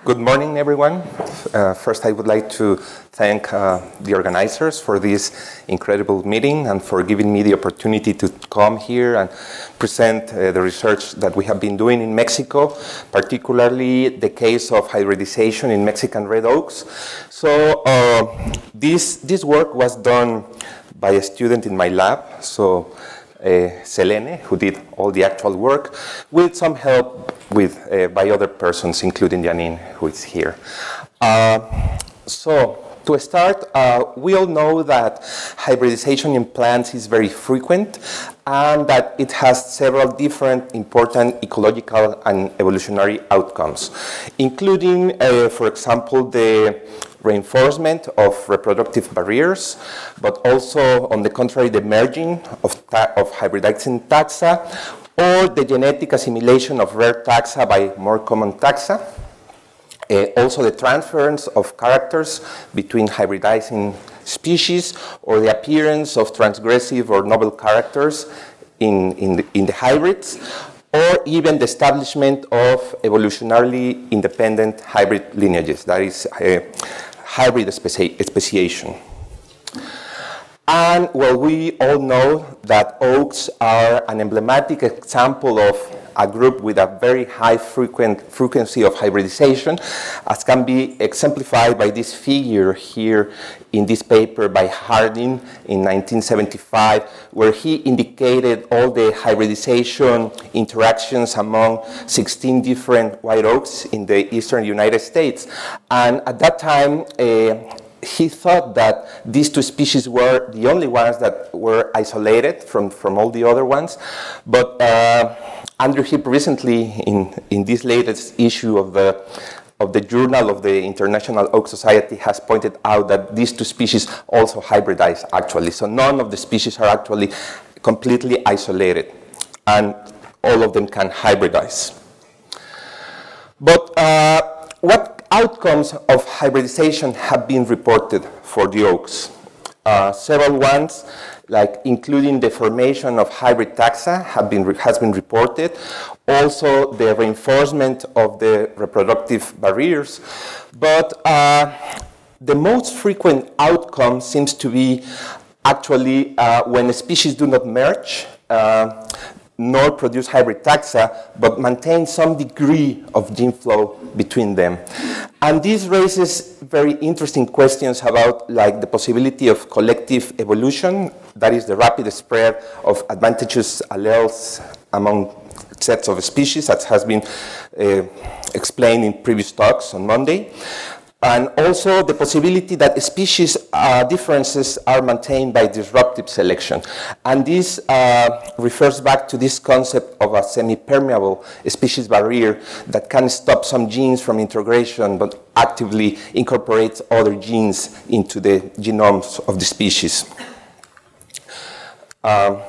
Good morning, everyone. Uh, first, I would like to thank uh, the organizers for this incredible meeting and for giving me the opportunity to come here and present uh, the research that we have been doing in Mexico, particularly the case of hybridization in Mexican red oaks. So uh, this, this work was done by a student in my lab. So uh, Selene, who did all the actual work, with some help with, uh, by other persons, including Janine, who is here. Uh, so, to start, uh, we all know that hybridization in plants is very frequent and that it has several different important ecological and evolutionary outcomes, including, uh, for example, the reinforcement of reproductive barriers, but also, on the contrary, the merging of, of hybridizing taxa or the genetic assimilation of rare taxa by more common taxa. Uh, also the transference of characters between hybridizing species or the appearance of transgressive or novel characters in, in, the, in the hybrids or even the establishment of evolutionarily independent hybrid lineages, that is uh, hybrid speciation. And well, we all know that oaks are an emblematic example of a group with a very high frequent frequency of hybridization, as can be exemplified by this figure here in this paper by Hardin in 1975, where he indicated all the hybridization interactions among 16 different white oaks in the eastern United States. And at that time, uh, he thought that these two species were the only ones that were isolated from, from all the other ones. But uh, Andrew Hipp recently, in, in this latest issue of the, of the Journal of the International Oak Society, has pointed out that these two species also hybridize actually. So none of the species are actually completely isolated, and all of them can hybridize. But uh, outcomes of hybridization have been reported for the oaks. Uh, several ones, like including the formation of hybrid taxa, have been has been reported. Also, the reinforcement of the reproductive barriers. But uh, the most frequent outcome seems to be actually uh, when species do not merge. Nor produce hybrid taxa, but maintain some degree of gene flow between them. And this raises very interesting questions about like the possibility of collective evolution, that is the rapid spread of advantageous alleles among sets of species, as has been uh, explained in previous talks on Monday and also the possibility that species uh, differences are maintained by disruptive selection. And this uh, refers back to this concept of a semi-permeable species barrier that can stop some genes from integration but actively incorporates other genes into the genomes of the species. Um,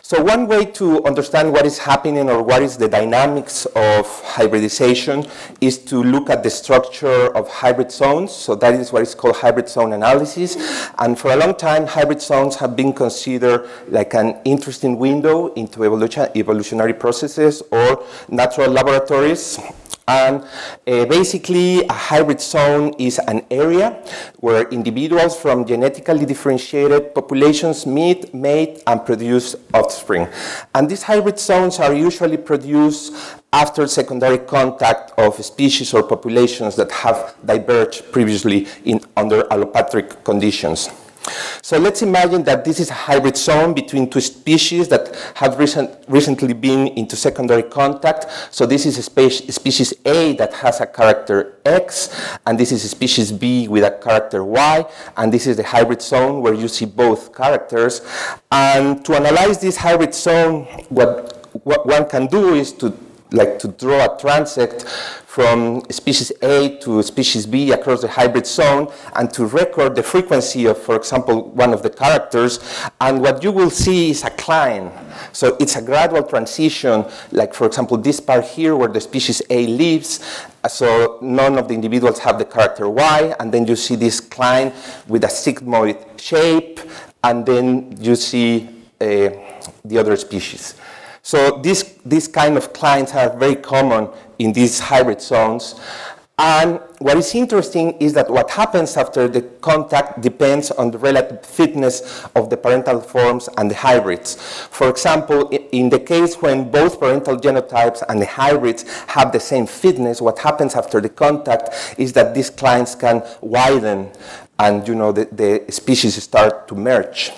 so one way to understand what is happening or what is the dynamics of hybridization is to look at the structure of hybrid zones. So that is what is called hybrid zone analysis. And for a long time, hybrid zones have been considered like an interesting window into evolution, evolutionary processes or natural laboratories and uh, basically, a hybrid zone is an area where individuals from genetically differentiated populations meet, mate, and produce offspring. And these hybrid zones are usually produced after secondary contact of species or populations that have diverged previously in, under allopatric conditions. So let's imagine that this is a hybrid zone between two species that have recent, recently been into secondary contact. So this is a species A that has a character X, and this is a species B with a character Y, and this is the hybrid zone where you see both characters. And to analyze this hybrid zone, what, what one can do is to like to draw a transect from species A to species B across the hybrid zone and to record the frequency of, for example, one of the characters. And what you will see is a cline. So it's a gradual transition, like, for example, this part here where the species A lives. So none of the individuals have the character Y. And then you see this cline with a sigmoid shape. And then you see uh, the other species. So these, these kind of clines are very common in these hybrid zones. And what is interesting is that what happens after the contact depends on the relative fitness of the parental forms and the hybrids. For example, in the case when both parental genotypes and the hybrids have the same fitness, what happens after the contact is that these clines can widen and you know, the, the species start to merge.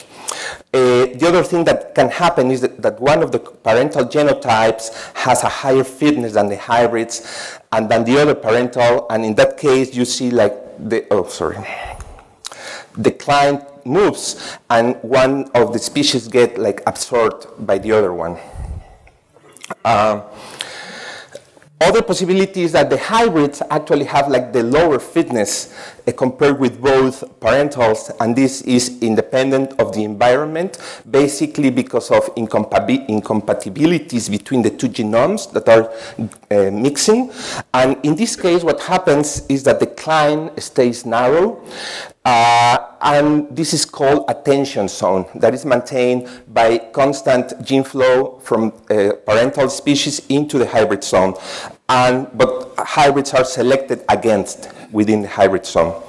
Uh, the other thing that can happen is that, that, one of the parental genotypes has a higher fitness than the hybrids and than the other parental, and in that case you see like the, oh sorry, the cline moves and one of the species get like absorbed by the other one. Uh, other possibility is that the hybrids actually have like the lower fitness uh, compared with both parentals, and this is independent of the environment, basically because of incompatibilities between the two genomes that are uh, mixing. And in this case, what happens is that the cline stays narrow, uh, and this is called a tension zone that is maintained by constant gene flow from uh, parental species into the hybrid zone. And, but hybrids are selected against within the hybrid zone.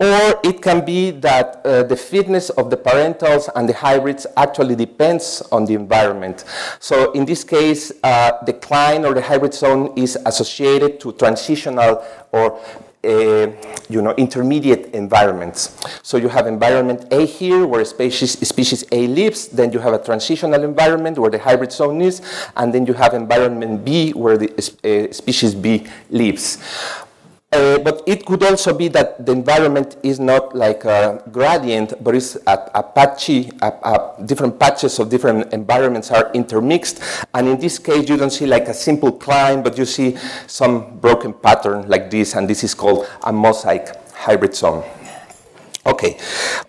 Or it can be that uh, the fitness of the parentals and the hybrids actually depends on the environment. So in this case, uh, the cline or the hybrid zone is associated to transitional or uh, you know, intermediate environments. So you have environment A here where species, species A lives, then you have a transitional environment where the hybrid zone is, and then you have environment B where the uh, species B lives. Uh, but it could also be that the environment is not like a gradient, but it's a, a patchy, a, a different patches of different environments are intermixed. And in this case, you don't see like a simple cline, but you see some broken pattern like this, and this is called a mosaic hybrid zone. Okay.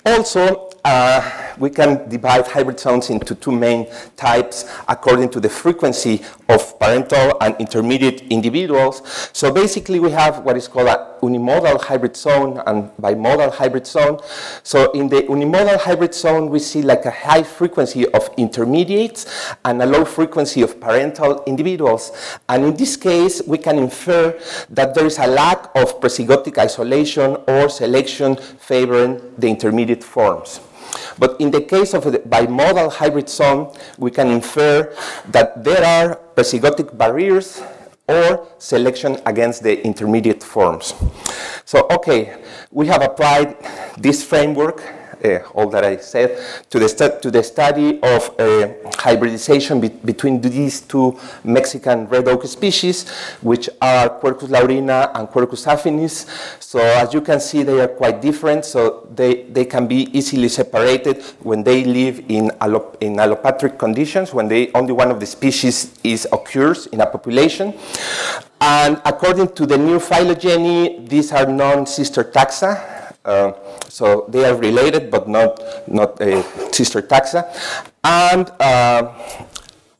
Also, uh, we can divide hybrid zones into two main types according to the frequency of parental and intermediate individuals. So basically we have what is called a unimodal hybrid zone and bimodal hybrid zone. So in the unimodal hybrid zone, we see like a high frequency of intermediates and a low frequency of parental individuals. And in this case, we can infer that there is a lack of prezygotic isolation or selection favoring the intermediate forms. But in the case of the bimodal hybrid zone, we can infer that there are prezygotic barriers or selection against the intermediate forms. So, okay, we have applied this framework all that I said, to the, to the study of uh, hybridization be between these two Mexican red oak species, which are Quercus laurina and Quercus affinis. So as you can see, they are quite different, so they, they can be easily separated when they live in, allop in allopatric conditions, when they, only one of the species is occurs in a population. And according to the new phylogeny, these are non-sister taxa, uh, so they are related, but not, not a sister taxa. And uh,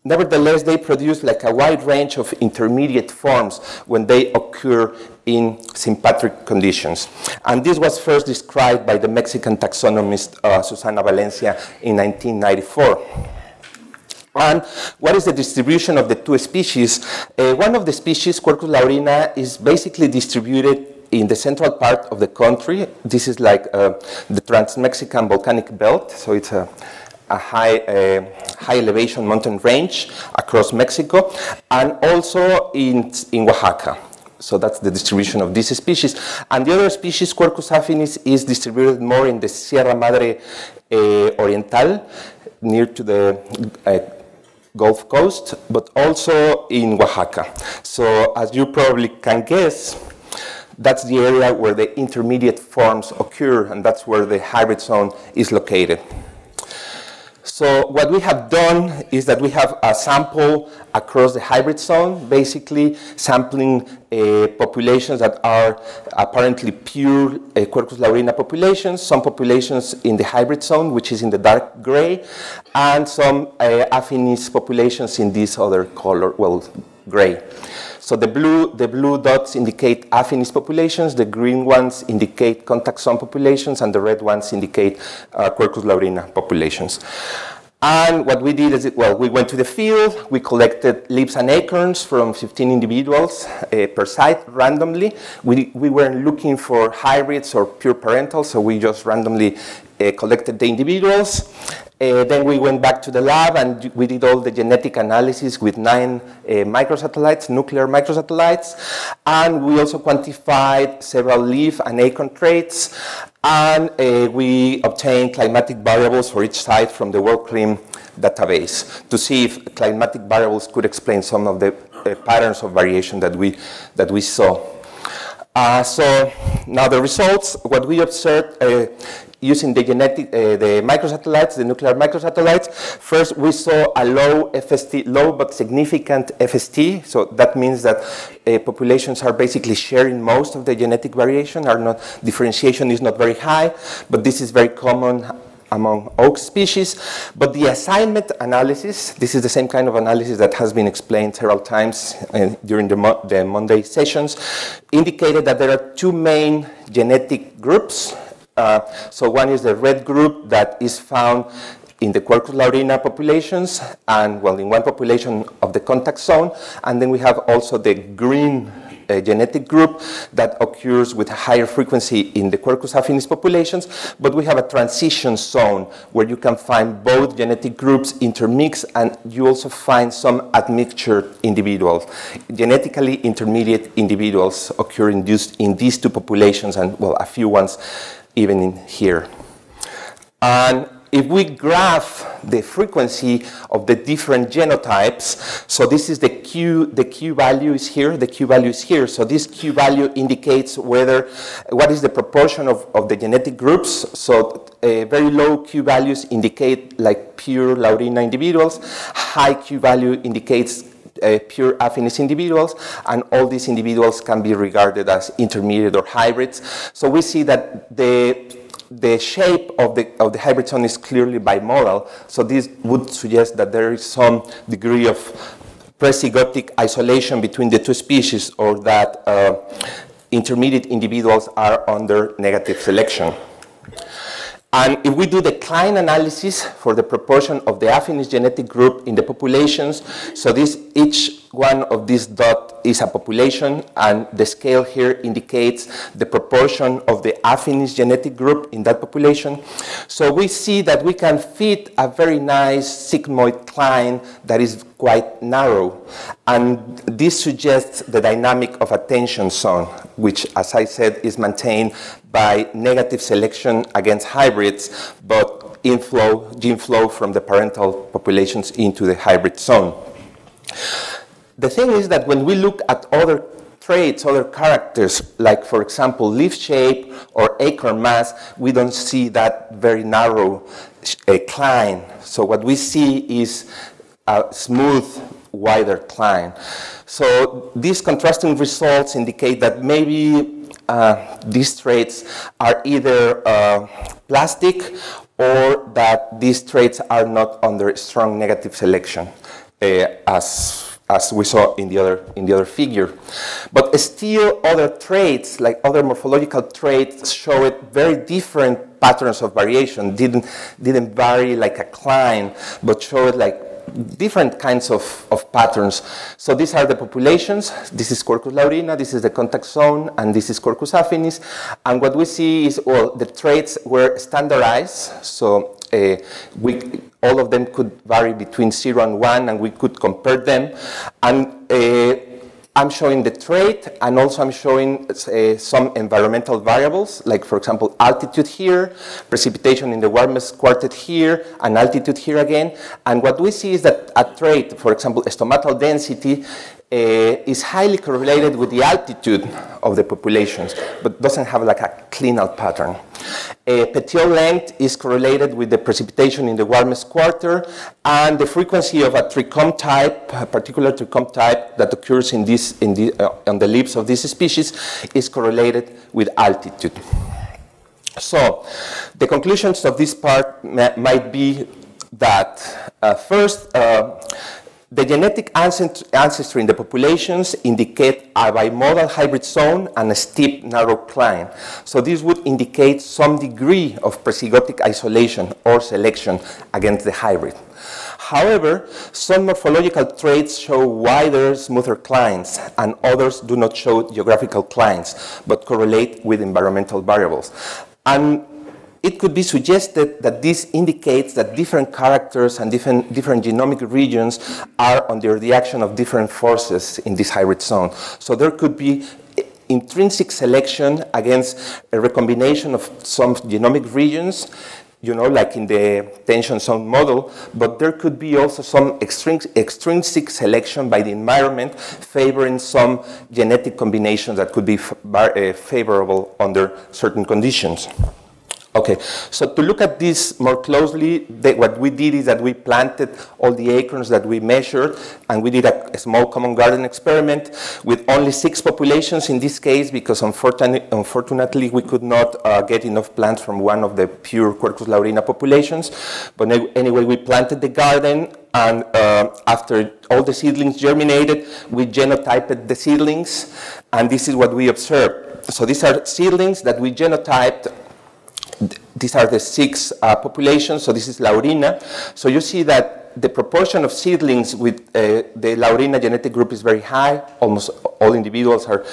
nevertheless, they produce like a wide range of intermediate forms when they occur in sympatric conditions. And this was first described by the Mexican taxonomist uh, Susana Valencia in 1994. And what is the distribution of the two species? Uh, one of the species, Quercus laurina, is basically distributed in the central part of the country. This is like uh, the Trans-Mexican volcanic belt, so it's a, a high, uh, high elevation mountain range across Mexico, and also in, in Oaxaca. So that's the distribution of this species. And the other species, Quercus affinis, is distributed more in the Sierra Madre uh, Oriental, near to the uh, Gulf Coast, but also in Oaxaca. So as you probably can guess, that's the area where the intermediate forms occur, and that's where the hybrid zone is located. So what we have done is that we have a sample across the hybrid zone, basically sampling uh, populations that are apparently pure uh, Quercus laurina populations, some populations in the hybrid zone, which is in the dark gray, and some uh, affinis populations in this other color, well, gray. So the blue, the blue dots indicate affinis populations, the green ones indicate contact zone populations, and the red ones indicate uh, Quercus laurina populations. And what we did is, well, we went to the field, we collected leaves and acorns from 15 individuals uh, per site randomly. We, we weren't looking for hybrids or pure parentals, so we just randomly uh, collected the individuals. Uh, then we went back to the lab and we did all the genetic analysis with nine uh, microsatellites, nuclear microsatellites. And we also quantified several leaf and acorn traits and uh, we obtained climatic variables for each site from the World WorldClim database to see if climatic variables could explain some of the uh, patterns of variation that we, that we saw. Uh, so now the results, what we observed uh, using the genetic, uh, the microsatellites, the nuclear microsatellites, first we saw a low FST, low but significant FST. So that means that uh, populations are basically sharing most of the genetic variation. Are not differentiation is not very high, but this is very common among oak species. But the assignment analysis, this is the same kind of analysis that has been explained several times uh, during the, Mo the Monday sessions, indicated that there are two main genetic groups. Uh, so one is the red group that is found in the Quercus laurina populations, and well, in one population of the contact zone, and then we have also the green a genetic group that occurs with higher frequency in the Quercus affinis populations, but we have a transition zone where you can find both genetic groups intermixed and you also find some admixture individuals. Genetically intermediate individuals occur in, in these two populations and, well, a few ones even in here. And if we graph the frequency of the different genotypes, so this is the Q, the Q value is here, the Q value is here. So this Q value indicates whether, what is the proportion of, of the genetic groups. So uh, very low Q values indicate like pure Laurina individuals. High Q value indicates uh, pure affinis individuals, and all these individuals can be regarded as intermediate or hybrids. So we see that the the shape of the, of the hybrid zone is clearly bimodal, so this would suggest that there is some degree of prezygotic isolation between the two species or that uh, intermediate individuals are under negative selection. And if we do the cline analysis for the proportion of the affinis genetic group in the populations, so this each one of these dots is a population, and the scale here indicates the proportion of the affinis genetic group in that population. So we see that we can fit a very nice sigmoid cline that is quite narrow. And this suggests the dynamic of a tension zone, which, as I said, is maintained by negative selection against hybrids, but inflow, gene flow from the parental populations into the hybrid zone. The thing is that when we look at other traits, other characters, like for example leaf shape or acorn mass, we don't see that very narrow uh, cline. So what we see is a smooth, wider cline. So these contrasting results indicate that maybe uh, these traits are either uh, plastic or that these traits are not under strong negative selection uh, as as we saw in the other in the other figure. But still other traits, like other morphological traits, showed very different patterns of variation. Didn't didn't vary like a cline, but showed like different kinds of, of patterns. So these are the populations. This is Quercus laurina, this is the contact zone, and this is Quercus affinis. And what we see is, well, the traits were standardized. So uh, we, all of them could vary between 0 and 1, and we could compare them. And uh, I'm showing the trait, and also I'm showing uh, some environmental variables, like for example, altitude here, precipitation in the warmest quarter here, and altitude here again. And what we see is that a trait, for example, stomatal density, uh, is highly correlated with the altitude of the populations, but doesn't have like a clinal pattern. Uh, petiole length is correlated with the precipitation in the warmest quarter, and the frequency of a trichome type, a particular trichome type that occurs in this, in the, uh, on the leaves of this species, is correlated with altitude. So, the conclusions of this part might be that uh, first, uh, The genetic ancestry in the populations indicate a bimodal hybrid zone and a steep narrow cline. So this would indicate some degree of prezygotic isolation or selection against the hybrid. However, some morphological traits show wider, smoother clines, and others do not show geographical clines, but correlate with environmental variables. And it could be suggested that this indicates that different characters and different, different genomic regions are under the action of different forces in this hybrid zone. So there could be intrinsic selection against a recombination of some genomic regions you know, like in the tension zone model, but there could be also some extrinsic selection by the environment favoring some genetic combinations that could be uh, favorable under certain conditions. Okay, so to look at this more closely, the, what we did is that we planted all the acorns that we measured, and we did a, a, small common garden experiment with only six populations in this case, because unfortunately, unfortunately we could not uh, get enough plants from one of the pure Quercus laurina populations. But anyway, we planted the garden, and uh, after all the seedlings germinated, we genotyped the seedlings, and this is what we observed. So these are seedlings that we genotyped these are the six uh, populations, so this is Laurina. So you see that the proportion of seedlings with uh, the Laurina genetic group is very high. Almost all individuals are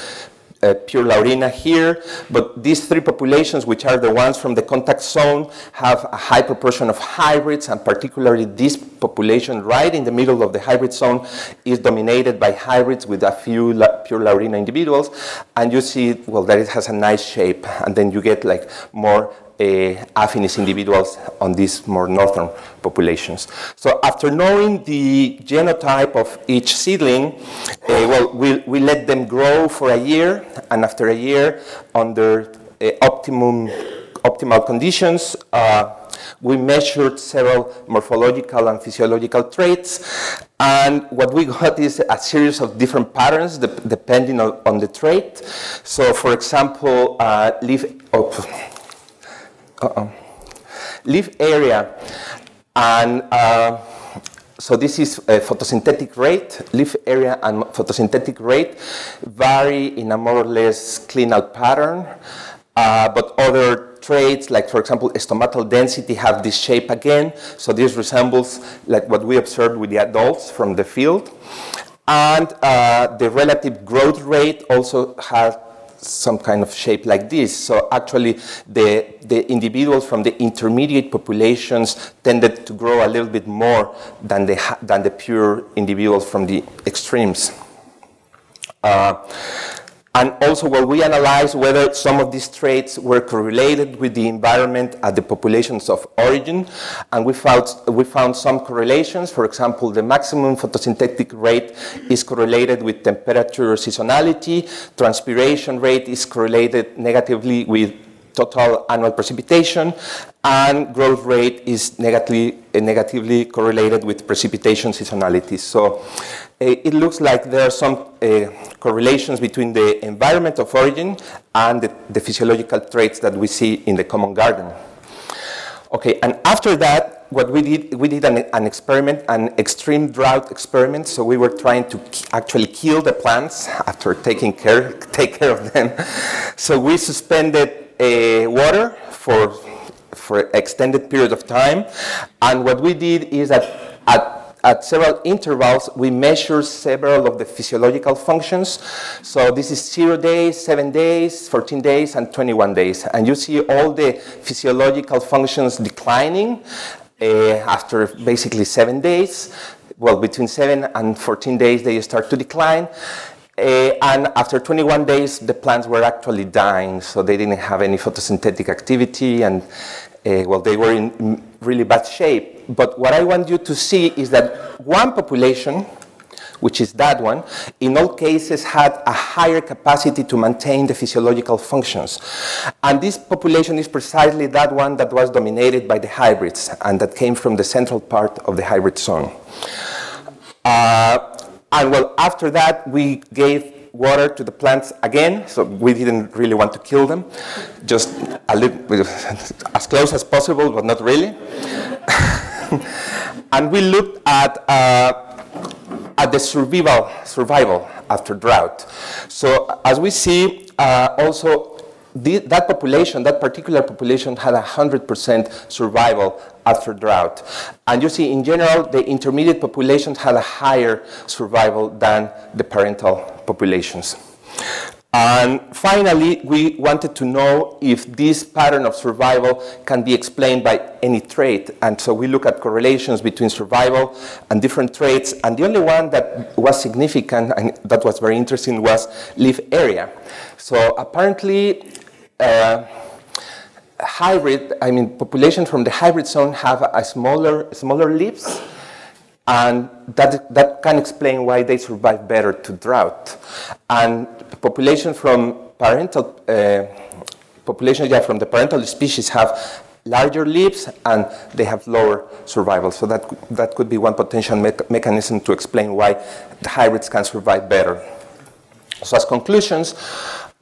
uh, pure Laurina here, but these three populations, which are the ones from the contact zone, have a high proportion of hybrids, and particularly this population right in the middle of the hybrid zone is dominated by hybrids with a few la pure Laurina individuals, and you see, well, that it has a nice shape, and then you get like more affinis individuals on these more northern populations. So after knowing the genotype of each seedling, uh, well, we, we let them grow for a year, and after a year, under uh, optimum, optimal conditions, uh, we measured several morphological and physiological traits, and what we got is a series of different patterns de depending on, on, the trait. So, for example, uh, leaf. Oh, uh-oh. Leaf area, and uh, so this is a photosynthetic rate. Leaf area and photosynthetic rate vary in a more or less clinal pattern, uh, but other traits, like for example, stomatal density have this shape again. So this resembles like what we observed with the adults from the field. And uh, the relative growth rate also has some kind of shape like this. So actually, the, the individuals from the intermediate populations tended to grow a little bit more than the, than the pure individuals from the extremes. Uh, and also, well, we analyzed whether some of these traits were correlated with the environment at the populations of origin, and we found, we found some correlations. For example, the maximum photosynthetic rate is correlated with temperature seasonality, transpiration rate is correlated negatively with total annual precipitation, and growth rate is negatively, negatively correlated with precipitation seasonality. So it looks like there are some uh, correlations between the environment of origin and the, the, physiological traits that we see in the common garden. Okay, and after that, what we did, we did an, an experiment, an extreme drought experiment. So we were trying to actually kill the plants after taking care, take care of them. So we suspended uh, water for for extended period of time, and what we did is that at at several intervals, we measure several of the physiological functions. So this is zero days, seven days, 14 days, and 21 days. And you see all the physiological functions declining uh, after basically seven days. Well, between seven and 14 days, they start to decline. Uh, and after 21 days, the plants were actually dying, so they didn't have any photosynthetic activity, and uh, well, they were in really bad shape. But what I want you to see is that one population, which is that one, in all cases had a higher capacity to maintain the physiological functions. And this population is precisely that one that was dominated by the hybrids and that came from the central part of the hybrid zone. Uh, and well, after that, we gave water to the plants again, so we didn't really want to kill them, just a little, as close as possible, but not really. and we looked at uh, at the survival, survival after drought. So as we see, uh, also the, that population, that particular population had 100% survival after drought. And you see, in general, the intermediate populations had a higher survival than the parental populations. And finally, we wanted to know if this pattern of survival can be explained by any trait. And so we look at correlations between survival and different traits. And the only one that was significant and that was very interesting was leaf area. So apparently, uh, hybrid, I mean, populations from the hybrid zone have a smaller, smaller leaves, and that, that can explain why they survive better to drought. And populations from parental, uh, populations yeah, from the parental species have larger leaves and they have lower survival. So that, that could be one potential me mechanism to explain why the hybrids can survive better. So as conclusions,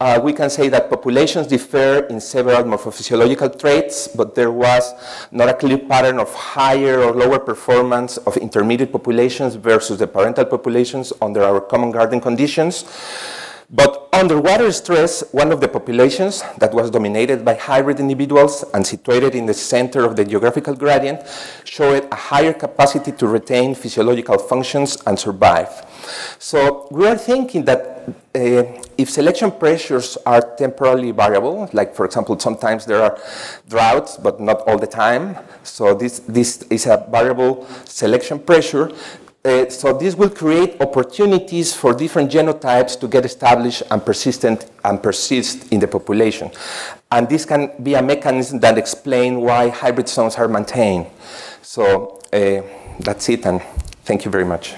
uh, we can say that populations differ in several morphophysiological traits, but there was not a clear pattern of higher or lower performance of intermediate populations versus the parental populations under our common garden conditions. But under water stress, one of the populations that was dominated by hybrid individuals and situated in the center of the geographical gradient showed a higher capacity to retain physiological functions and survive. So we are thinking that uh, if selection pressures are temporally variable, like for example, sometimes there are droughts, but not all the time, so this, this is a variable selection pressure, uh, so this will create opportunities for different genotypes to get established and persistent and persist in the population. And this can be a mechanism that explains why hybrid zones are maintained. So uh, that's it, and thank you very much.